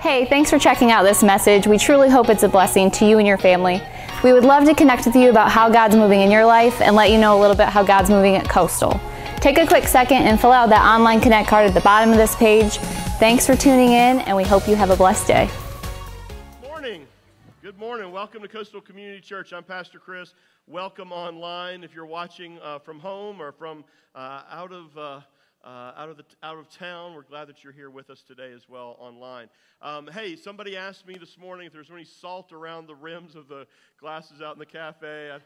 Hey, thanks for checking out this message. We truly hope it's a blessing to you and your family. We would love to connect with you about how God's moving in your life and let you know a little bit how God's moving at Coastal. Take a quick second and fill out that online connect card at the bottom of this page. Thanks for tuning in, and we hope you have a blessed day. Good Morning. Good morning. Welcome to Coastal Community Church. I'm Pastor Chris. Welcome online if you're watching uh, from home or from uh, out of. Uh, uh, out, of the, out of town. We're glad that you're here with us today as well online. Um, hey, somebody asked me this morning if there's any salt around the rims of the glasses out in the cafe. I,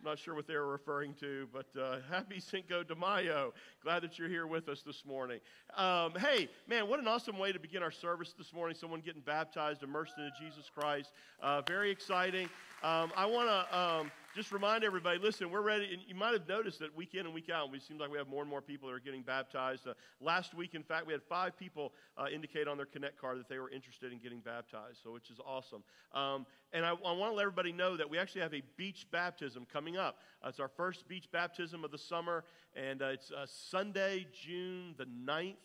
I'm not sure what they were referring to, but uh, happy Cinco de Mayo. Glad that you're here with us this morning. Um, hey, man, what an awesome way to begin our service this morning. Someone getting baptized, immersed into Jesus Christ. Uh, very exciting. Um, I want to um, just remind everybody listen, we're ready. And you might have noticed that week in and week out, we seems like we have more and more people that are getting baptized. Uh, last week, in fact, we had five people uh, indicate on their Connect card that they were interested in getting baptized, so which is awesome. Um, and I, I want to let everybody know that we actually have a beach baptism coming up. Uh, it's our first beach baptism of the summer, and uh, it's uh, Sunday, June the 9th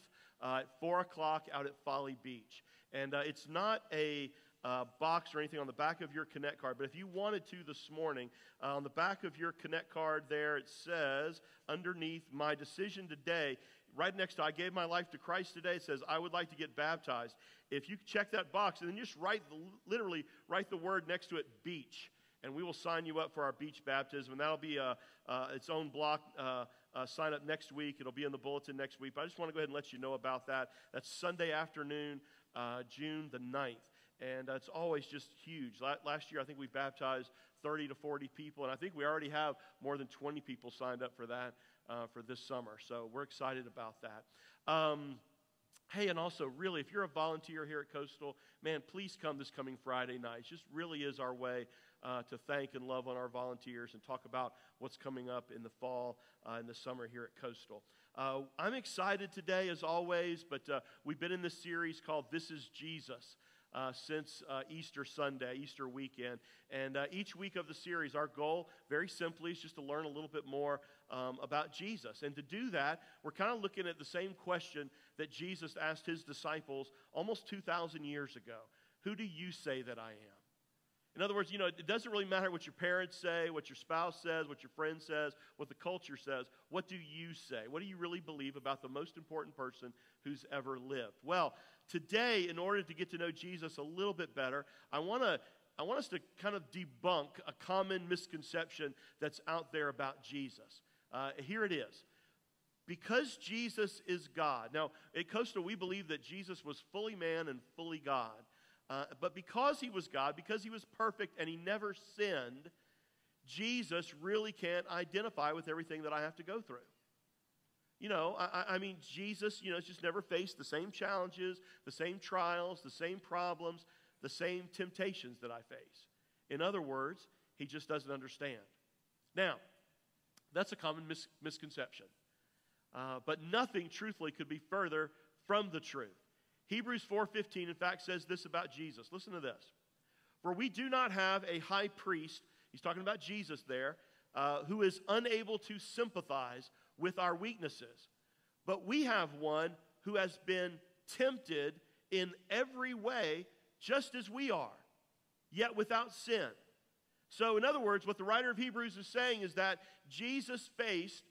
uh, at 4 o'clock out at Folly Beach. And it's not a uh, box or anything on the back of your Connect card. But if you wanted to this morning, uh, on the back of your Connect card there, it says underneath my decision today, right next to I gave my life to Christ today, it says I would like to get baptized. If you check that box and then just write, the, literally write the word next to it, beach. And we will sign you up for our beach baptism. And that'll be uh, its own block. Uh, uh, sign up next week. It'll be in the bulletin next week. But I just want to go ahead and let you know about that. That's Sunday afternoon, uh, June the 9th and it's always just huge. Last year, I think we baptized 30 to 40 people, and I think we already have more than 20 people signed up for that uh, for this summer. So we're excited about that. Um, hey, and also, really, if you're a volunteer here at Coastal, man, please come this coming Friday night. It just really is our way uh, to thank and love on our volunteers and talk about what's coming up in the fall uh, and the summer here at Coastal. Uh, I'm excited today, as always, but uh, we've been in this series called This is Jesus uh, since uh, Easter Sunday, Easter weekend. And uh, each week of the series, our goal, very simply, is just to learn a little bit more um, about Jesus. And to do that, we're kind of looking at the same question that Jesus asked his disciples almost 2,000 years ago Who do you say that I am? In other words, you know, it doesn't really matter what your parents say, what your spouse says, what your friend says, what the culture says. What do you say? What do you really believe about the most important person who's ever lived? Well, today, in order to get to know Jesus a little bit better, I want to I want us to kind of debunk a common misconception that's out there about Jesus. Uh, here it is. Because Jesus is God. Now, at Coastal, we believe that Jesus was fully man and fully God. Uh, but because he was God, because he was perfect and he never sinned, Jesus really can't identify with everything that I have to go through. You know, I, I mean, Jesus, you know, has just never faced the same challenges, the same trials, the same problems, the same temptations that I face. In other words, he just doesn't understand. Now, that's a common mis- misconception. Uh, but nothing, truthfully, could be further from the truth. Hebrews 4:15 in fact says this about Jesus. Listen to this. For we do not have a high priest, he's talking about Jesus there, uh, who is unable to sympathize with our weaknesses. But we have one who has been tempted in every way, just as we are, yet without sin. So, in other words, what the writer of Hebrews is saying is that Jesus faced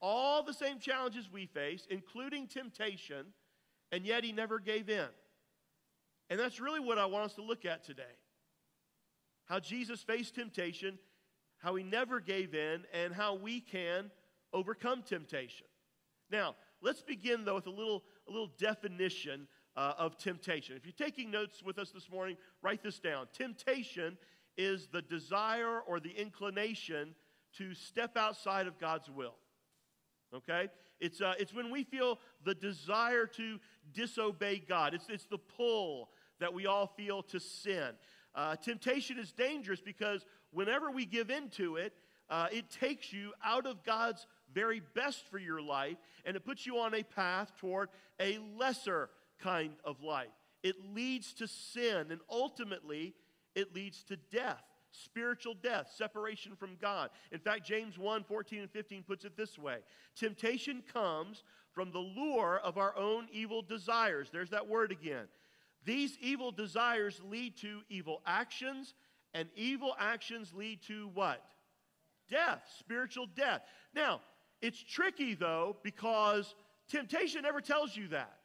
all the same challenges we face, including temptation, and yet he never gave in. And that's really what I want us to look at today. How Jesus faced temptation, how he never gave in, and how we can overcome temptation. Now, let's begin though with a little, a little definition uh, of temptation. If you're taking notes with us this morning, write this down. Temptation is the desire or the inclination to step outside of God's will. Okay? It's, uh, it's when we feel the desire to disobey God, it's, it's the pull that we all feel to sin. Uh, temptation is dangerous because whenever we give into it, uh, it takes you out of God's very best for your life, and it puts you on a path toward a lesser kind of life. It leads to sin, and ultimately, it leads to death spiritual death, separation from God. In fact, James 1 14 and 15 puts it this way Temptation comes from the lure of our own evil desires. There's that word again. These evil desires lead to evil actions, and evil actions lead to what? Death, spiritual death. Now, it's tricky though, because temptation never tells you that.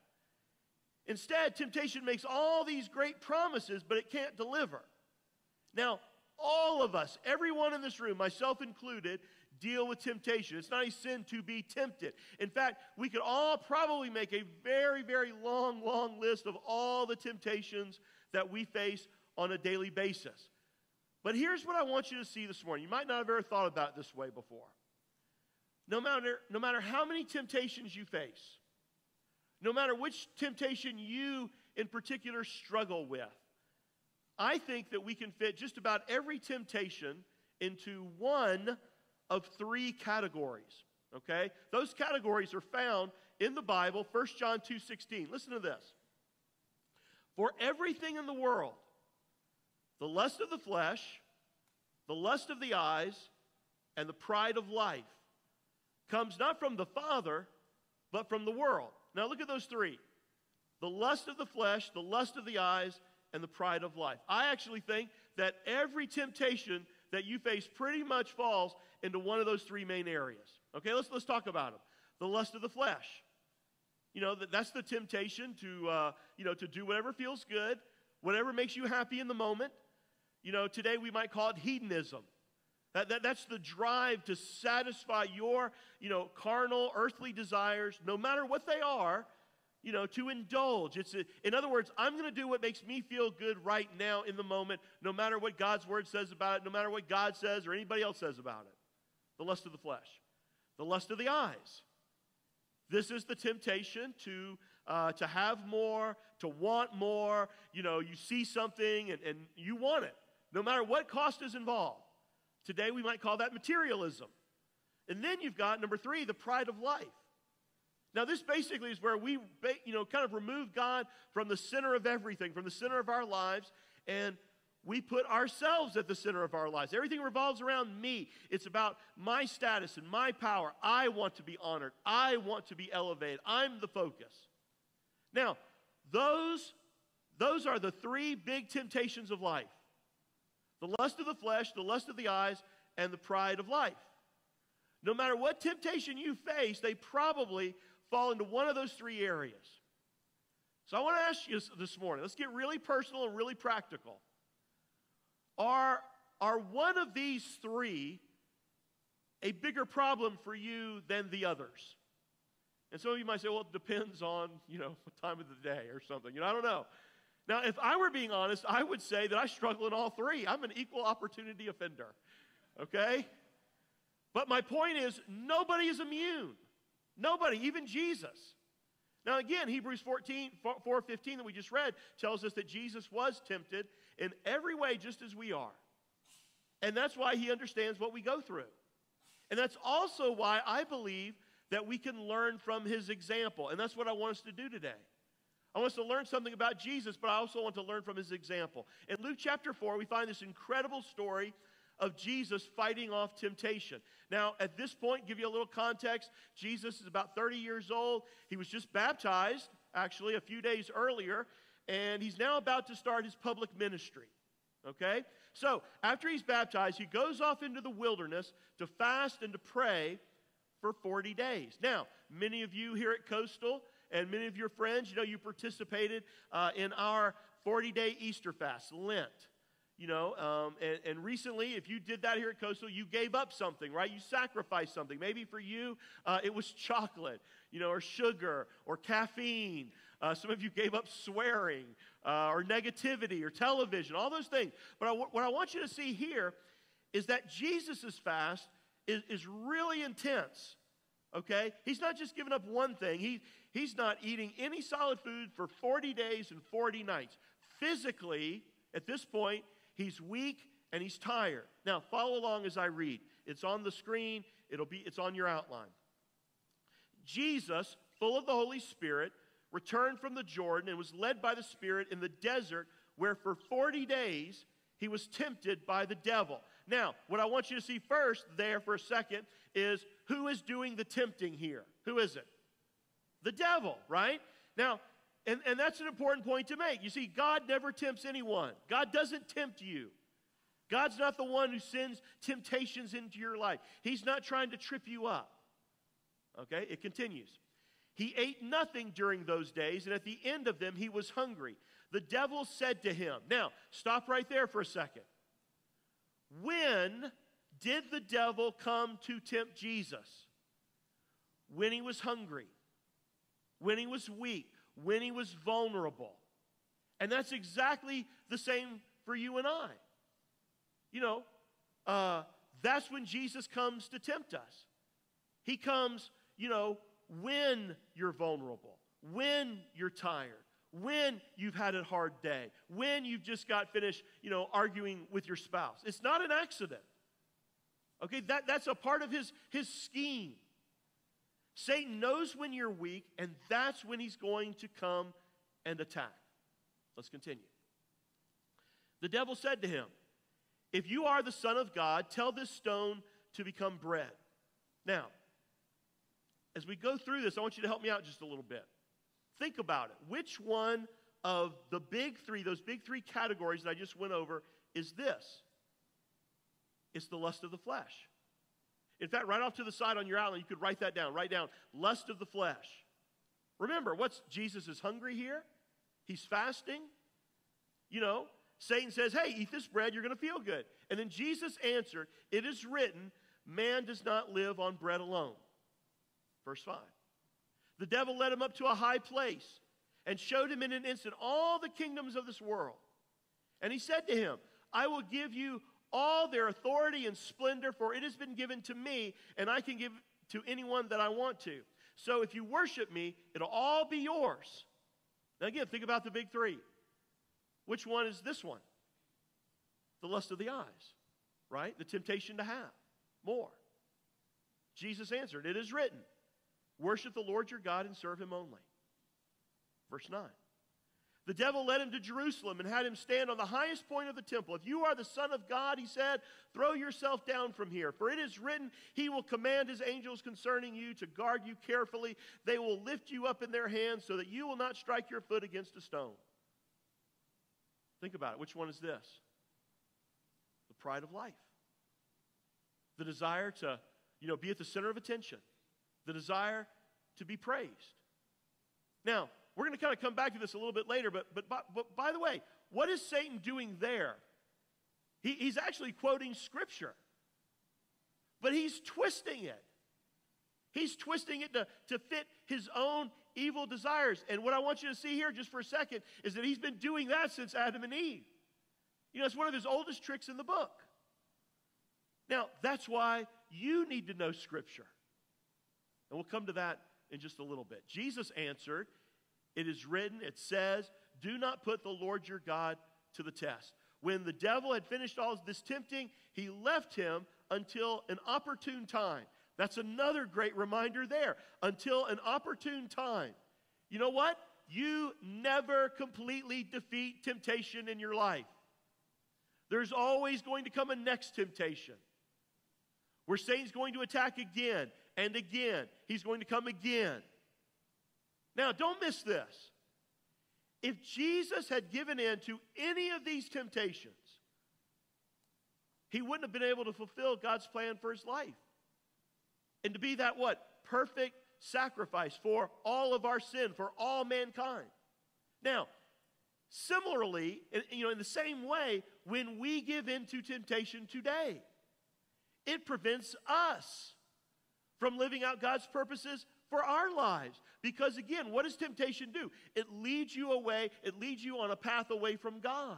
Instead, temptation makes all these great promises, but it can't deliver. Now, all of us, everyone in this room, myself included, deal with temptation. It's not a sin to be tempted. In fact, we could all probably make a very, very long, long list of all the temptations that we face on a daily basis. But here's what I want you to see this morning. You might not have ever thought about it this way before. No matter, no matter how many temptations you face, no matter which temptation you in particular struggle with, I think that we can fit just about every temptation into one of three categories. Okay? Those categories are found in the Bible, 1 John 2:16. Listen to this. For everything in the world, the lust of the flesh, the lust of the eyes, and the pride of life comes not from the Father, but from the world. Now look at those three the lust of the flesh, the lust of the eyes, and the pride of life. I actually think that every temptation that you face pretty much falls into one of those three main areas. Okay, let's, let's talk about them. The lust of the flesh. You know, that, that's the temptation to, uh, you know, to do whatever feels good, whatever makes you happy in the moment. You know, today we might call it hedonism. That, that, that's the drive to satisfy your, you know, carnal, earthly desires, no matter what they are, you know, to indulge. It's a, in other words, I'm going to do what makes me feel good right now in the moment, no matter what God's word says about it, no matter what God says or anybody else says about it. The lust of the flesh, the lust of the eyes. This is the temptation to, uh, to have more, to want more. You know, you see something and, and you want it, no matter what cost is involved. Today we might call that materialism. And then you've got number three, the pride of life. Now, this basically is where we, you know, kind of remove God from the center of everything, from the center of our lives, and we put ourselves at the center of our lives. Everything revolves around me. It's about my status and my power. I want to be honored. I want to be elevated. I'm the focus. Now, those, those are the three big temptations of life the lust of the flesh, the lust of the eyes, and the pride of life. No matter what temptation you face, they probably fall into one of those three areas. So I want to ask you this morning, let's get really personal and really practical. Are, are one of these three a bigger problem for you than the others? And some of you might say, well, it depends on, you know, what time of the day or something. You know, I don't know. Now, if I were being honest, I would say that I struggle in all three. I'm an equal opportunity offender, okay? But my point is, nobody is immune. Nobody, even Jesus. Now, again, Hebrews 14, 4 15 that we just read tells us that Jesus was tempted in every way just as we are. And that's why he understands what we go through. And that's also why I believe that we can learn from his example. And that's what I want us to do today. I want us to learn something about Jesus, but I also want to learn from his example. In Luke chapter 4, we find this incredible story of Jesus fighting off temptation. Now, at this point, give you a little context. Jesus is about 30 years old. He was just baptized, actually, a few days earlier, and he's now about to start his public ministry. Okay? So, after he's baptized, he goes off into the wilderness to fast and to pray for 40 days. Now, many of you here at Coastal and many of your friends, you know, you participated uh, in our 40 day Easter fast, Lent. You know, um, and, and, recently, if you did that here at Coastal, you gave up something, right? You sacrificed something. Maybe for you, uh, it was chocolate, you know, or sugar, or caffeine. Uh, some of you gave up swearing, uh, or negativity, or television, all those things. But I, what I want you to see here is that Jesus' fast is, is really intense, okay? He's not just giving up one thing, he, he's not eating any solid food for 40 days and 40 nights. Physically, at this point, He's weak and he's tired. Now, follow along as I read. It's on the screen, it'll be it's on your outline. Jesus, full of the Holy Spirit, returned from the Jordan and was led by the Spirit in the desert where for 40 days he was tempted by the devil. Now, what I want you to see first there for a second is who is doing the tempting here? Who is it? The devil, right? Now, and, and that's an important point to make. You see, God never tempts anyone, God doesn't tempt you. God's not the one who sends temptations into your life. He's not trying to trip you up. Okay, it continues. He ate nothing during those days, and at the end of them, he was hungry. The devil said to him, Now, stop right there for a second. When did the devil come to tempt Jesus? When he was hungry, when he was weak, when he was vulnerable. And that's exactly the same for you and I. You know, uh, that's when Jesus comes to tempt us. He comes, you know, when you're vulnerable, when you're tired, when you've had a hard day, when you've just got finished, you know, arguing with your spouse. It's not an accident. Okay, that, that's a part of his, his scheme. Satan knows when you're weak, and that's when he's going to come and attack. Let's continue. The devil said to him, If you are the Son of God, tell this stone to become bread. Now, as we go through this, I want you to help me out just a little bit. Think about it. Which one of the big three, those big three categories that I just went over, is this? It's the lust of the flesh. In fact, right off to the side on your outline, you could write that down. Write down lust of the flesh. Remember, what's Jesus is hungry here? He's fasting. You know, Satan says, Hey, eat this bread, you're going to feel good. And then Jesus answered, It is written, man does not live on bread alone. Verse 5. The devil led him up to a high place and showed him in an instant all the kingdoms of this world. And he said to him, I will give you all their authority and splendor, for it has been given to me, and I can give to anyone that I want to. So if you worship me, it'll all be yours. Now, again, think about the big three. Which one is this one? The lust of the eyes, right? The temptation to have more. Jesus answered, It is written, Worship the Lord your God and serve him only. Verse 9. The devil led him to Jerusalem and had him stand on the highest point of the temple. If you are the Son of God, he said, throw yourself down from here. For it is written, He will command His angels concerning you to guard you carefully. They will lift you up in their hands so that you will not strike your foot against a stone. Think about it. Which one is this? The pride of life. The desire to, you know, be at the center of attention. The desire to be praised. Now, we're going to kind of come back to this a little bit later, but, but, but by the way, what is Satan doing there? He, he's actually quoting Scripture, but he's twisting it. He's twisting it to, to fit his own evil desires. And what I want you to see here, just for a second, is that he's been doing that since Adam and Eve. You know, it's one of his oldest tricks in the book. Now, that's why you need to know Scripture. And we'll come to that in just a little bit. Jesus answered, it is written, it says, do not put the Lord your God to the test. When the devil had finished all this tempting, he left him until an opportune time. That's another great reminder there. Until an opportune time. You know what? You never completely defeat temptation in your life. There's always going to come a next temptation where Satan's going to attack again and again. He's going to come again. Now, don't miss this. If Jesus had given in to any of these temptations, he wouldn't have been able to fulfill God's plan for his life. And to be that what? Perfect sacrifice for all of our sin, for all mankind. Now, similarly, you know, in the same way, when we give in to temptation today, it prevents us from living out God's purposes for our lives. Because again, what does temptation do? It leads you away, it leads you on a path away from God.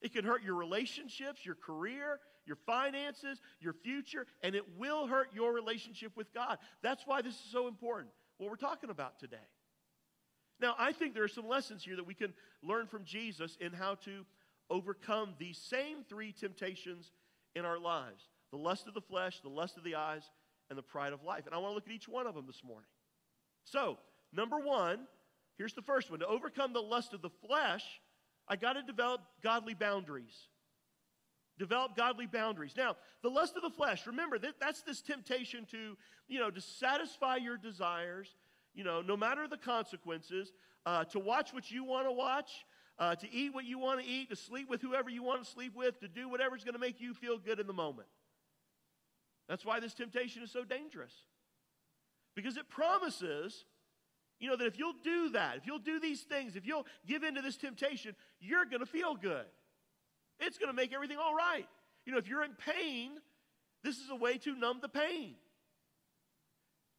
It can hurt your relationships, your career, your finances, your future, and it will hurt your relationship with God. That's why this is so important, what we're talking about today. Now, I think there are some lessons here that we can learn from Jesus in how to overcome these same three temptations in our lives the lust of the flesh, the lust of the eyes, and the pride of life. And I want to look at each one of them this morning. So, number one, here's the first one to overcome the lust of the flesh, I got to develop godly boundaries. Develop godly boundaries. Now, the lust of the flesh, remember, that, that's this temptation to, you know, to satisfy your desires, you know, no matter the consequences, uh, to watch what you want to watch, uh, to eat what you want to eat, to sleep with whoever you want to sleep with, to do whatever's going to make you feel good in the moment. That's why this temptation is so dangerous. Because it promises, you know, that if you'll do that, if you'll do these things, if you'll give in to this temptation, you're going to feel good. It's going to make everything all right. You know, if you're in pain, this is a way to numb the pain.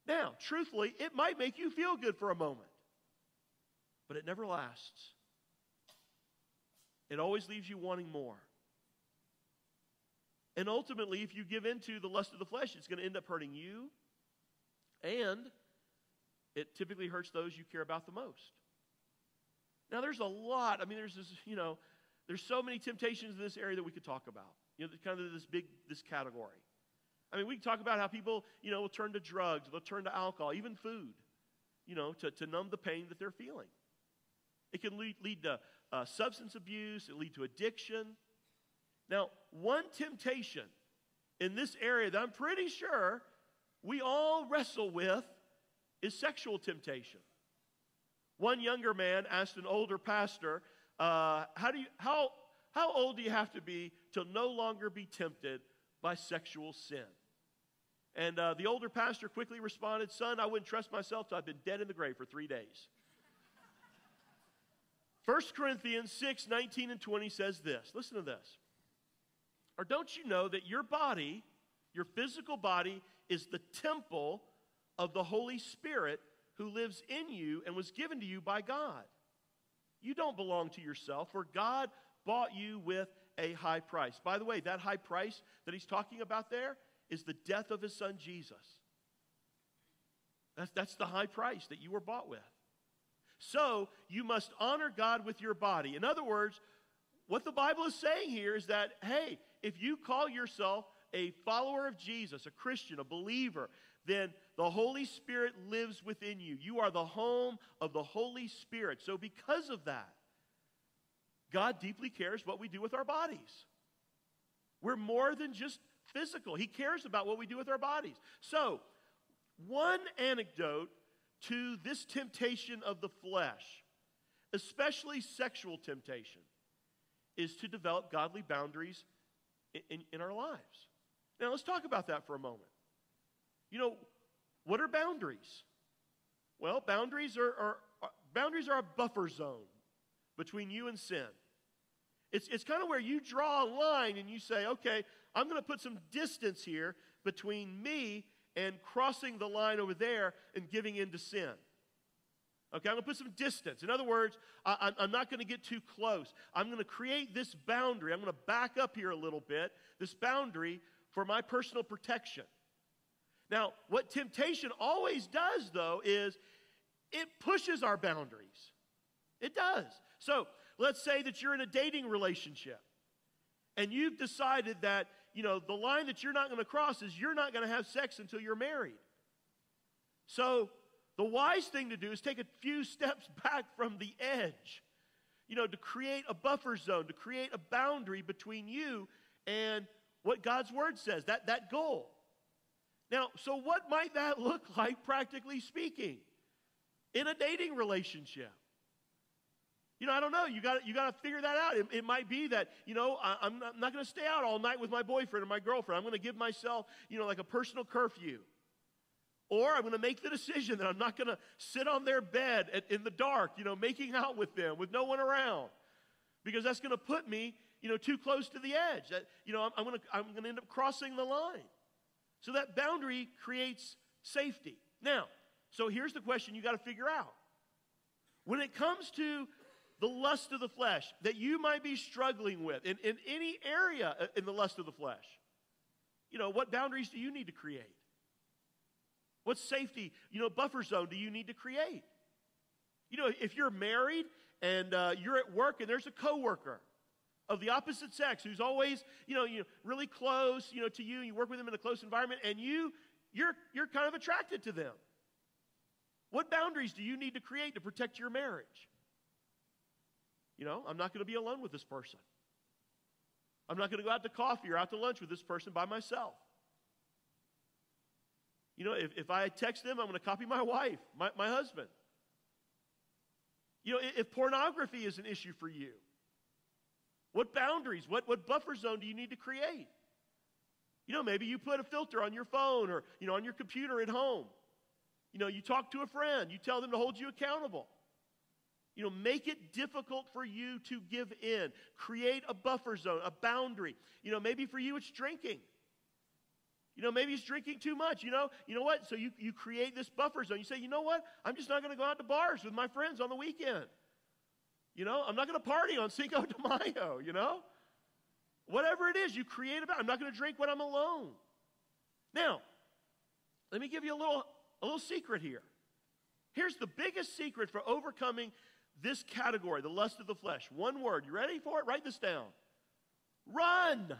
Now, truthfully, it might make you feel good for a moment, but it never lasts. It always leaves you wanting more. And ultimately, if you give in to the lust of the flesh, it's going to end up hurting you, and it typically hurts those you care about the most. Now, there's a lot. I mean, there's this, you know, there's so many temptations in this area that we could talk about. You know, kind of this big, this category. I mean, we can talk about how people, you know, will turn to drugs, they'll turn to alcohol, even food, you know, to, to numb the pain that they're feeling. It can lead, lead to uh, substance abuse, it lead to addiction. Now, one temptation in this area that I'm pretty sure we all wrestle with is sexual temptation. One younger man asked an older pastor, uh, how, do you, how, how old do you have to be to no longer be tempted by sexual sin? And uh, the older pastor quickly responded, Son, I wouldn't trust myself till I've been dead in the grave for three days. 1 Corinthians 6 19 and 20 says this. Listen to this. Or don't you know that your body, your physical body, is the temple of the Holy Spirit who lives in you and was given to you by God? You don't belong to yourself, for God bought you with a high price. By the way, that high price that he's talking about there is the death of his son Jesus. That's, that's the high price that you were bought with. So you must honor God with your body. In other words, what the Bible is saying here is that, hey, if you call yourself a follower of Jesus, a Christian, a believer, then the Holy Spirit lives within you. You are the home of the Holy Spirit. So, because of that, God deeply cares what we do with our bodies. We're more than just physical, He cares about what we do with our bodies. So, one anecdote to this temptation of the flesh, especially sexual temptation, is to develop godly boundaries in, in, our lives. Now, let's talk about that for a moment. You know, what are boundaries? Well, boundaries are, are, are boundaries are a buffer zone between you and sin. It's, it's kind of where you draw a line and you say, okay, I'm going to put some distance here between me and crossing the line over there and giving in to sin. Okay, I'm going to put some distance. In other words, I, am not going to get too close. I'm going to create this boundary. I'm going to back up here a little bit, this boundary for my personal protection. Now, what temptation always does, though, is it pushes our boundaries. It does. So, let's say that you're in a dating relationship and you've decided that you know, the line that you're not going to cross is you're not going to have sex until you're married. So the wise thing to do is take a few steps back from the edge, you know, to create a buffer zone, to create a boundary between you and what God's word says, that, that goal. Now, so what might that look like, practically speaking, in a dating relationship? You know, I don't know. You got you got to figure that out. It, it, might be that you know I, am not, not going to stay out all night with my boyfriend or my girlfriend. I'm going to give myself you know like a personal curfew, or I'm going to make the decision that I'm not going to sit on their bed at, in the dark, you know, making out with them with no one around, because that's going to put me you know too close to the edge. That you know I'm, I'm going to I'm going to end up crossing the line. So that boundary creates safety. Now, so here's the question you got to figure out. When it comes to the lust of the flesh that you might be struggling with in, in any area uh, in the lust of the flesh. You know, what boundaries do you need to create? What safety, you know, buffer zone do you need to create? You know, if you're married and uh, you're at work and there's a coworker of the opposite sex who's always, you know, you know, really close, you know, to you, and you work with them in a close environment, and you, you're, you're kind of attracted to them. What boundaries do you need to create to protect your marriage? You know, I'm not going to be alone with this person. I'm not going to go out to coffee or out to lunch with this person by myself. You know, if, if I text them, I'm going to copy my wife, my, my husband. You know, if pornography is an issue for you, what boundaries, what, what buffer zone do you need to create? You know, maybe you put a filter on your phone or, you know, on your computer at home. You know, you talk to a friend, you tell them to hold you accountable. You know, make it difficult for you to give in. Create a buffer zone, a boundary. You know, maybe for you it's drinking. You know, maybe he's drinking too much. You know, you know what? So you, you create this buffer zone. You say, you know what? I'm just not going to go out to bars with my friends on the weekend. You know, I'm not going to party on Cinco de Mayo, you know? Whatever it is, you create about. I'm not going to drink when I'm alone. Now, let me give you a little, a little secret here. Here's the biggest secret for overcoming this category, the lust of the flesh. One word. You ready for it? Write this down. Run.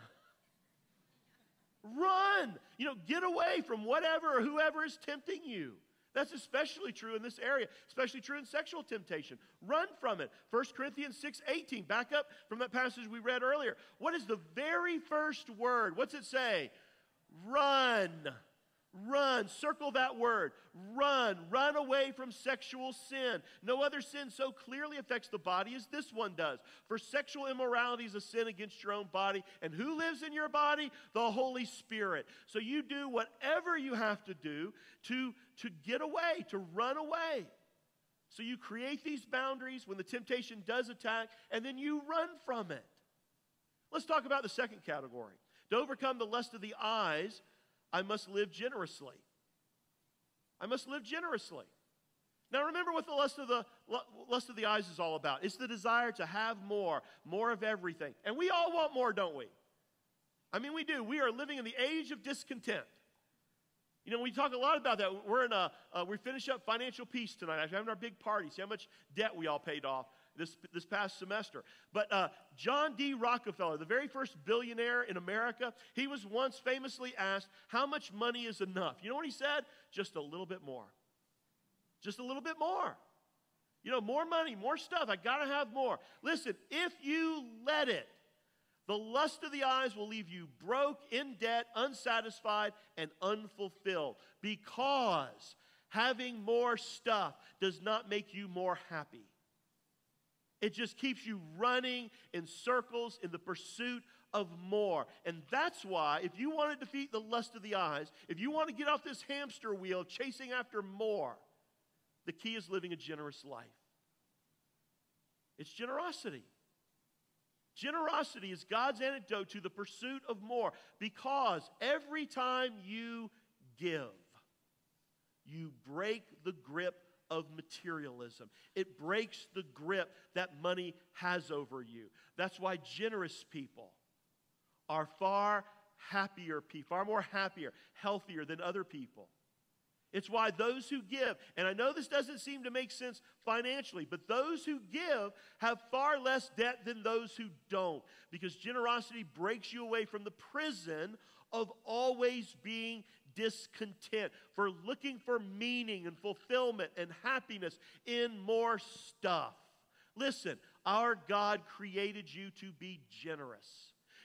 Run. You know, get away from whatever or whoever is tempting you. That's especially true in this area, especially true in sexual temptation. Run from it. 1 Corinthians 6 18. Back up from that passage we read earlier. What is the very first word? What's it say? Run. Run. Circle that word. Run. Run away from sexual sin. No other sin so clearly affects the body as this one does. For sexual immorality is a sin against your own body. And who lives in your body? The Holy Spirit. So you do whatever you have to do to, to get away, to run away. So you create these boundaries when the temptation does attack, and then you run from it. Let's talk about the second category. To overcome the lust of the eyes, I must live generously. I must live generously. Now remember what the lust of the lust of the eyes is all about. It's the desire to have more, more of everything. And we all want more, don't we? I mean, we do. We are living in the age of discontent. You know, we talk a lot about that. We're in a, uh, we finish up financial peace tonight after having our big party. See how much debt we all paid off this, this past semester. But uh, John D. Rockefeller, the very first billionaire in America, he was once famously asked, How much money is enough? You know what he said? Just a little bit more. Just a little bit more. You know, more money, more stuff. I got to have more. Listen, if you let it, the lust of the eyes will leave you broke, in debt, unsatisfied, and unfulfilled because having more stuff does not make you more happy. It just keeps you running in circles in the pursuit of more. And that's why, if you want to defeat the lust of the eyes, if you want to get off this hamster wheel chasing after more, the key is living a generous life. It's generosity. Generosity is God's antidote to the pursuit of more because every time you give, you break the grip of materialism. It breaks the grip that money has over you. That's why generous people are far happier people, far more happier, healthier than other people. It's why those who give, and I know this doesn't seem to make sense financially, but those who give have far less debt than those who don't, because generosity breaks you away from the prison of always being discontent, for looking for meaning and fulfillment and happiness in more stuff. Listen, our God created you to be generous.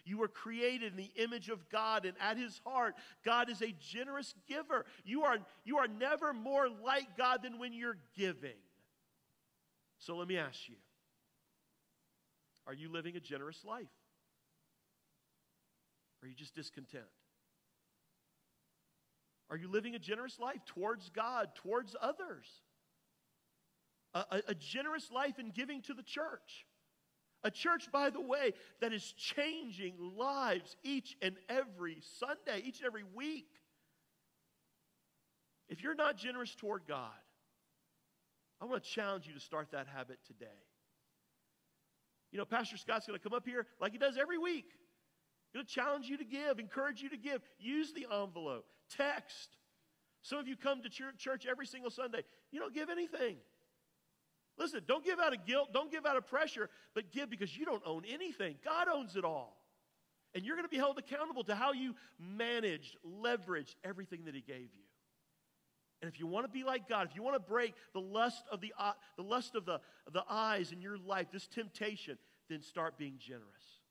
You were created in the image of God, and at his heart, God is a generous giver. You are, you are never more like God than when you're giving. So let me ask you are you living a generous life? Or are you just discontent? Are you living a generous life towards God, towards others? A, a, a generous life in giving to the church. A church, by the way, that is changing lives each and every Sunday, each and every week. If you're not generous toward God, I want to challenge you to start that habit today. You know, Pastor Scott's going to come up here like he does every week. To challenge you to give, encourage you to give. Use the envelope, text. Some of you come to church every single Sunday. You don't give anything. Listen, don't give out of guilt, don't give out of pressure, but give because you don't own anything. God owns it all. And you're going to be held accountable to how you managed, leveraged everything that He gave you. And if you want to be like God, if you want to break the lust of the, uh, the lust of the, the eyes in your life, this temptation, then start being generous.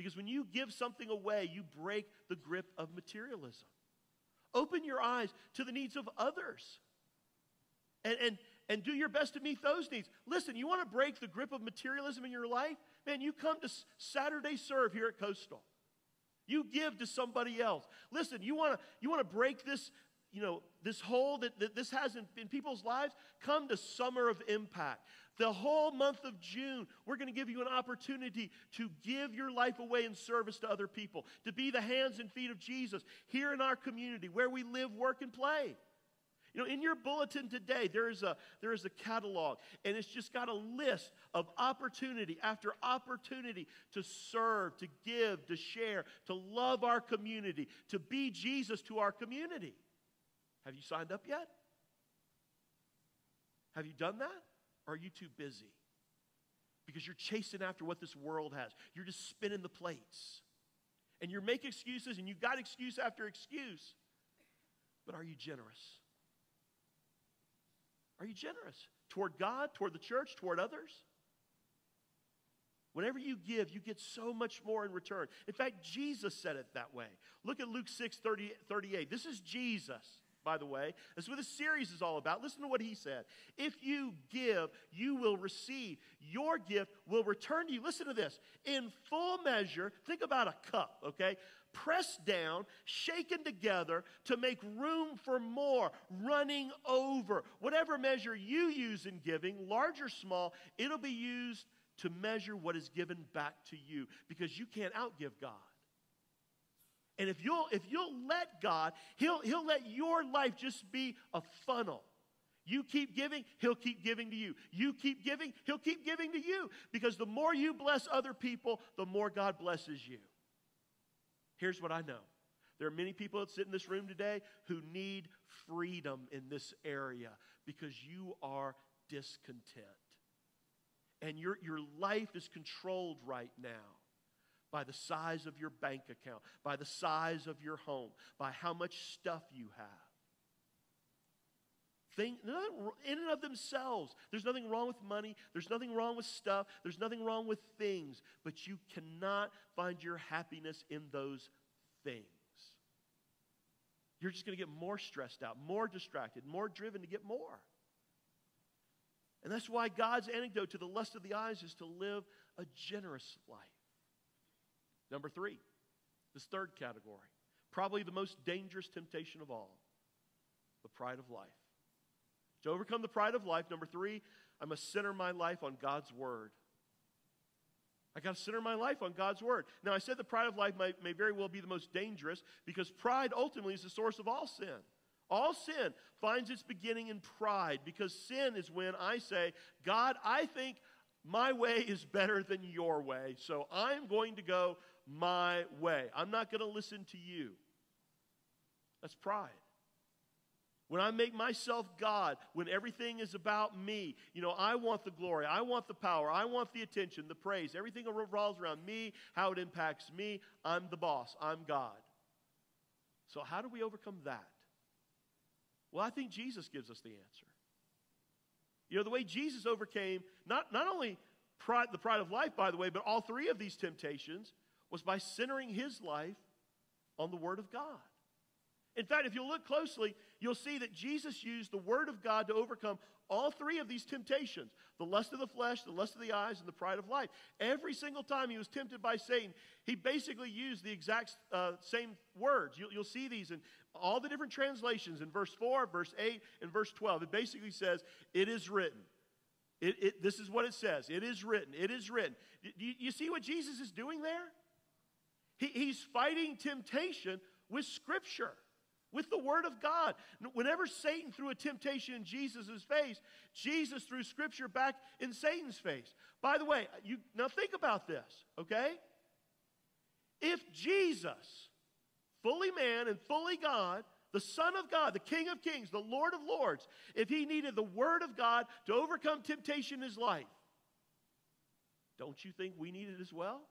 Because when you give something away, you break the grip of materialism. Open your eyes to the needs of others. And, and, and do your best to meet those needs. Listen, you want to break the grip of materialism in your life? Man, you come to Saturday serve here at Coastal. You give to somebody else. Listen, you want to you want to break this, you know, this whole that, that this has in, in people's lives? Come to Summer of Impact. The whole month of June, we're going to give you an opportunity to give your life away in service to other people, to be the hands and feet of Jesus here in our community where we live, work, and play. You know, in your bulletin today, there is a, there is a catalog, and it's just got a list of opportunity after opportunity to serve, to give, to share, to love our community, to be Jesus to our community. Have you signed up yet? Have you done that? Or are you too busy? Because you're chasing after what this world has. You're just spinning the plates. And you're making excuses, and you've got excuse after excuse. But are you generous? Are you generous toward God, toward the church, toward others? Whenever you give, you get so much more in return. In fact, Jesus said it that way. Look at Luke 6 30, 38. This is Jesus, by the way. This is what the series is all about. Listen to what he said. If you give, you will receive. Your gift will return to you. Listen to this. In full measure, think about a cup, okay? pressed down, shaken together to make room for more, running over. Whatever measure you use in giving, large or small, it'll be used to measure what is given back to you because you can't outgive God. And if you'll, if you'll let God, he'll, he'll let your life just be a funnel. You keep giving, He'll keep giving to you. You keep giving, He'll keep giving to you. Because the more you bless other people, the more God blesses you. Here's what I know there are many people that sit in this room today who need freedom in this area because you are discontent. And your, your life is controlled right now by the size of your bank account, by the size of your home, by how much stuff you have. Thing, in and of themselves, there's nothing wrong with money. There's nothing wrong with stuff. There's nothing wrong with things. But you cannot find your happiness in those things. You're just going to get more stressed out, more distracted, more driven to get more. And that's why God's antidote to the lust of the eyes is to live a generous life. Number three, this third category, probably the most dangerous temptation of all the pride of life. To overcome the pride of life, number three, I must center my life on God's word. I got to center my life on God's word. Now, I said the pride of life may, may very well be the most dangerous because pride ultimately is the source of all sin. All sin finds its beginning in pride because sin is when I say, God, I think my way is better than your way, so I'm going to go my way. I'm not going to listen to you. That's pride. When I make myself God, when everything is about me, you know, I want the glory, I want the power, I want the attention, the praise. Everything revolves around me, how it impacts me. I'm the boss, I'm God. So, how do we overcome that? Well, I think Jesus gives us the answer. You know, the way Jesus overcame not, not only pride, the pride of life, by the way, but all three of these temptations was by centering his life on the Word of God. In fact, if you look closely, you'll see that Jesus used the Word of God to overcome all three of these temptations the lust of the flesh, the lust of the eyes, and the pride of life. Every single time he was tempted by Satan, he basically used the exact uh, same words. You'll, you'll see these in all the different translations in verse 4, verse 8, and verse 12. It basically says, It is written. It, it, this is what it says. It is written. It is written. You, you see what Jesus is doing there? He, he's fighting temptation with Scripture with the Word of God. Whenever Satan threw a temptation in Jesus' face, Jesus threw Scripture back in Satan's face. By the way, you, now think about this, okay? If Jesus, fully man and fully God, the Son of God, the King of Kings, the Lord of Lords, if he needed the Word of God to overcome temptation in his life, don't you think we need it as well?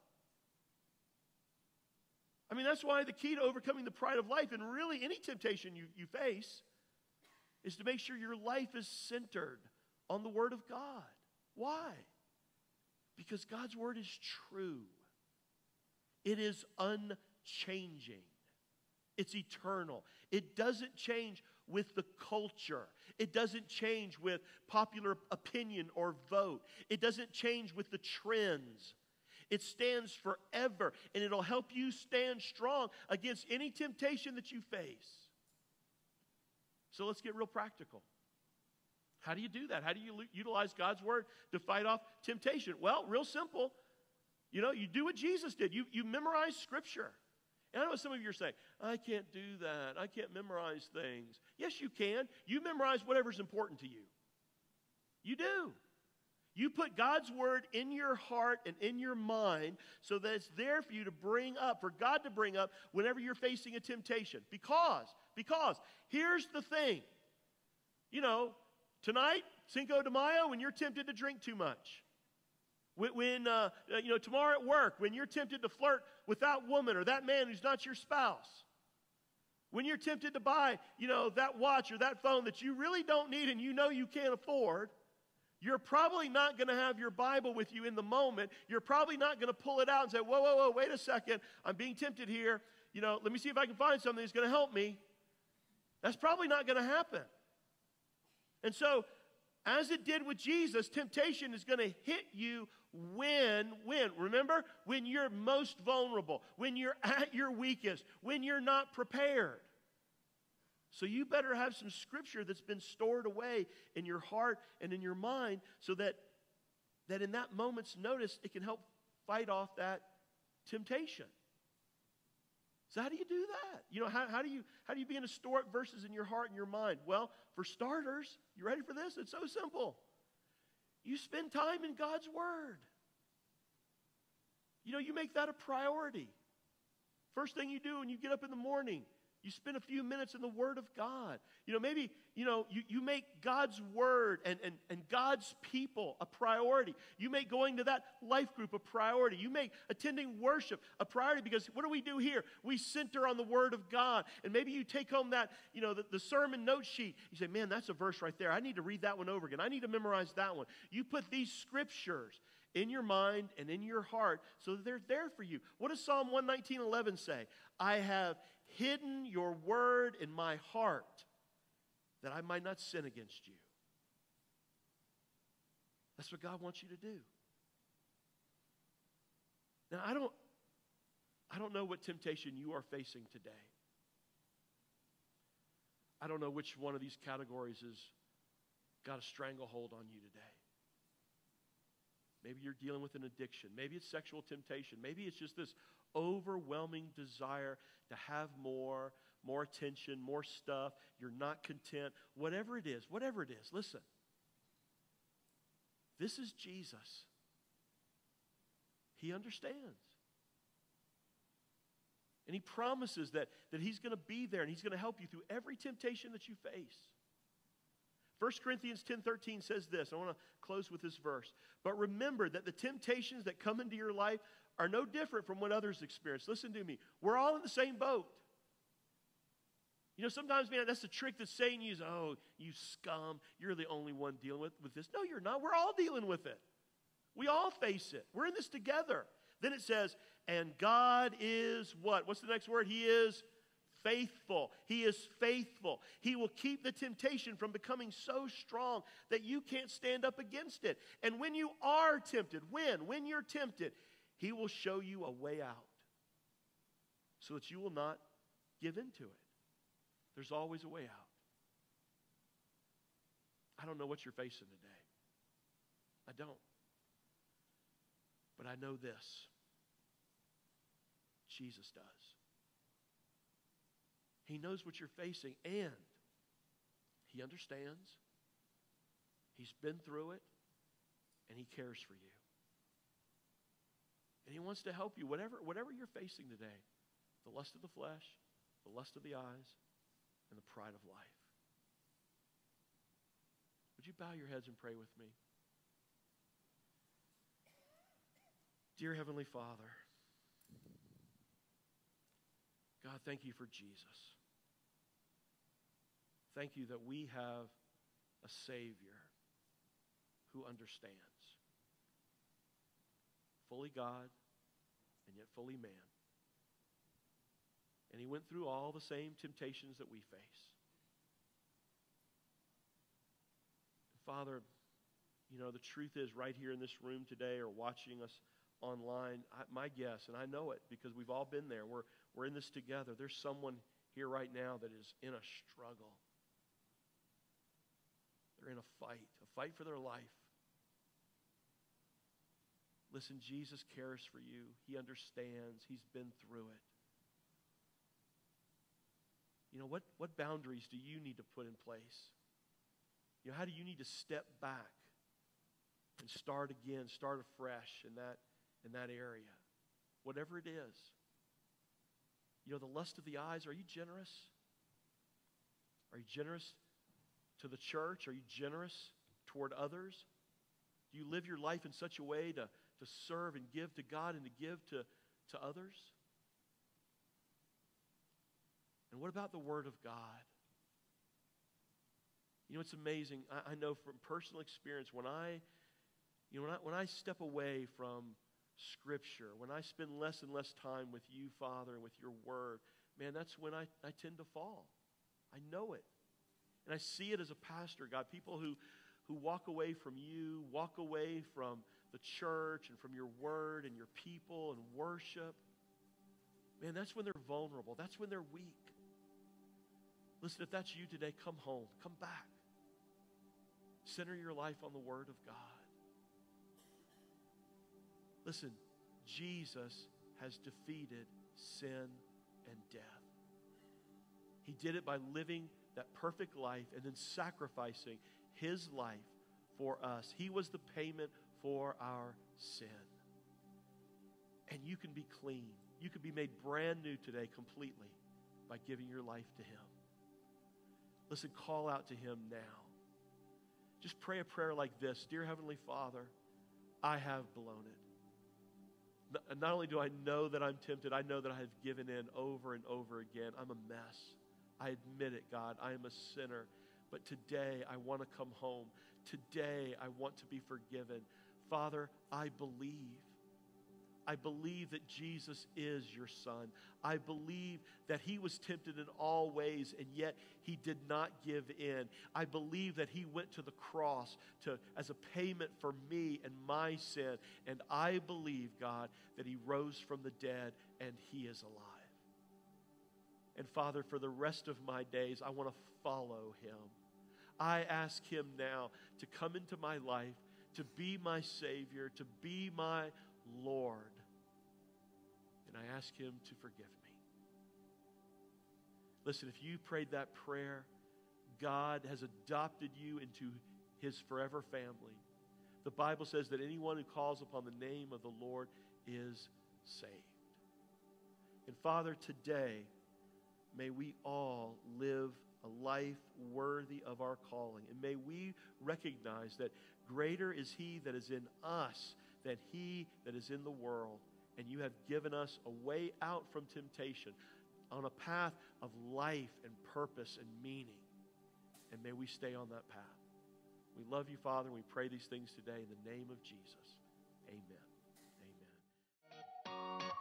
I mean, that's why the key to overcoming the pride of life and really any temptation you, you face is to make sure your life is centered on the Word of God. Why? Because God's Word is true, it is unchanging, it's eternal. It doesn't change with the culture. It doesn't change with popular opinion or vote. It doesn't change with the trends. It stands forever, and it'll help you stand strong against any temptation that you face. So let's get real practical. How do you do that? How do you utilize God's word to fight off temptation? Well, real simple. You know, you do what Jesus did. You, you memorize scripture. And I know some of you are saying, I can't do that. I can't memorize things. Yes, you can. You memorize whatever's important to you. You do. You put God's word in your heart and in your mind so that it's there for you to bring up, for God to bring up whenever you're facing a temptation. Because, because, here's the thing. You know, tonight, Cinco de Mayo, when you're tempted to drink too much. When, when uh, uh, you know, tomorrow at work, when you're tempted to flirt with that woman or that man who's not your spouse. When you're tempted to buy, you know, that watch or that phone that you really don't need and you know you can't afford, you're probably not going to have your Bible with you in the moment. You're probably not going to pull it out and say, whoa, whoa, whoa, wait a second. I'm being tempted here. You know, let me see if I can find something that's going to help me. That's probably not going to happen. And so, as it did with Jesus, temptation is going to hit you when, when, remember? When you're most vulnerable, when you're at your weakest, when you're not prepared. So you better have some scripture that's been stored away in your heart and in your mind so that, that in that moment's notice, it can help fight off that temptation. So how do you do that? You know, how, how, do you how do you begin to store up verses in your heart and your mind? Well, for starters, you ready for this? It's so simple. You spend time in God's Word. You know, you make that a priority. First thing you do when you get up in the morning, you spend a few minutes in the Word of God. You know, maybe, you know, you, you make God's Word and, and, and God's people a priority. You make going to that life group a priority. You make attending worship a priority because what do we do here? We center on the Word of God. And maybe you take home that, you know, the, the sermon note sheet. You say, man, that's a verse right there. I need to read that one over again. I need to memorize that one. You put these scriptures in your mind and in your heart so that they're there for you. What does Psalm 119.11 say? I have hidden your word in my heart that I might not sin against you. That's what God wants you to do. Now, I don't, I don't know what temptation you are facing today. I don't know which one of these categories has got a stranglehold on you today. Maybe you're dealing with an addiction. Maybe it's sexual temptation. Maybe it's just this overwhelming desire to have more, more attention, more stuff. You're not content. Whatever it is, whatever it is, listen. This is Jesus. He understands. And he promises that, that he's going to be there and he's going to help you through every temptation that you face. 1 Corinthians 10:13 says this. I want to close with this verse. But remember that the temptations that come into your life are no different from what others experience. Listen to me. We're all in the same boat. You know, sometimes, man, that's the trick that Satan uses. Oh, you scum, you're the only one dealing with, with this. No, you're not. We're all dealing with it. We all face it. We're in this together. Then it says, and God is what? What's the next word? He is faithful. He is faithful. He will keep the temptation from becoming so strong that you can't stand up against it. And when you are tempted, when? When you're tempted, He will show you a way out so that you will not give into it. There's always a way out. I don't know what you're facing today. I don't. But I know this Jesus does. He knows what you're facing and He understands. He's been through it and He cares for you. And He wants to help you, whatever, whatever you're facing today the lust of the flesh, the lust of the eyes, and the pride of life. Would you bow your heads and pray with me? Dear Heavenly Father, God, thank you for Jesus. Thank you that we have a Savior who understands. Fully God and yet fully man. And he went through all the same temptations that we face. Father, you know, the truth is right here in this room today or watching us online, I, my guess, and I know it because we've all been there, we're, we're in this together. There's someone here right now that is in a struggle. They're in a fight, a fight for their life. Listen, Jesus cares for you. He understands. He's been through it. You know, what, what boundaries do you need to put in place? You know, how do you need to step back and start again, start afresh in that, in that area? Whatever it is. You know, the lust of the eyes, are you generous? Are you generous to the church? Are you generous toward others? Do you live your life in such a way to, to serve and give to God and to give to, to others? And what about the Word of God? You know, it's amazing. I, I know from personal experience when I, you know, when I, when I step away from Scripture, when I spend less and less time with you, Father, and with your Word, man, that's when I, I tend to fall. I know it. And I see it as a pastor, God, people who, who walk away from you, walk away from the church and from your word and your people and worship. Man, that's when they're vulnerable. That's when they're weak. Listen, if that's you today, come home. Come back. Center your life on the Word of God. Listen, Jesus has defeated sin and death. He did it by living that perfect life and then sacrificing his life for us. He was the payment for our sin. And you can be clean. You can be made brand new today completely by giving your life to him. Listen, call out to Him now. Just pray a prayer like this Dear Heavenly Father, I have blown it. Not only do I know that I'm tempted, I know that I have given in over and over again. I'm a mess. I admit it, God. I am a sinner. But today I want to come home. Today I want to be forgiven. Father, I believe. I believe that Jesus is your son. I believe that he was tempted in all ways and yet he did not give in. I believe that he went to the cross to, as a payment for me and my sin. And I believe, God, that he rose from the dead and he is alive. And Father, for the rest of my days, I want to follow him. I ask him now to come into my life, to be my Savior, to be my Lord and I ask Him to forgive me. Listen, if you prayed that prayer, God has adopted you into His forever family. The Bible says that anyone who calls upon the name of the Lord is saved. And Father, today, may we all live a life worthy of our calling. And may we recognize that greater is He that is in us than He that is in the world and you have given us a way out from temptation on a path of life and purpose and meaning. And may we stay on that path. We love you, Father, and we pray these things today in the name of Jesus. Amen. Amen.